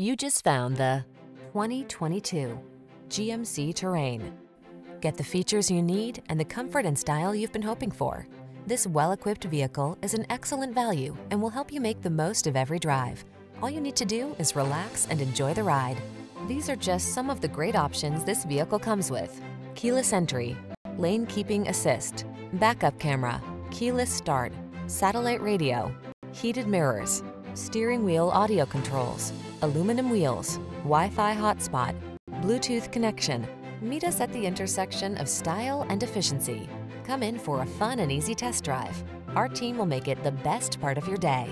You just found the 2022 GMC Terrain. Get the features you need and the comfort and style you've been hoping for. This well-equipped vehicle is an excellent value and will help you make the most of every drive. All you need to do is relax and enjoy the ride. These are just some of the great options this vehicle comes with. Keyless entry, lane keeping assist, backup camera, keyless start, satellite radio, heated mirrors, steering wheel audio controls, aluminum wheels, Wi-Fi hotspot, Bluetooth connection. Meet us at the intersection of style and efficiency. Come in for a fun and easy test drive. Our team will make it the best part of your day.